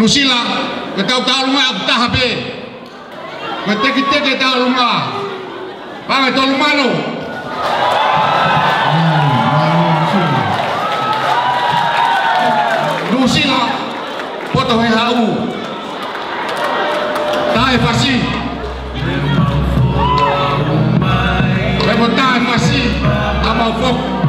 Nusila, kita utar rumah kita habis. Kita kita kita rumah. Bang, itu rumah lo. Nusila, foto hau Tahu pasti. Kita tahu pasti. Amal fok.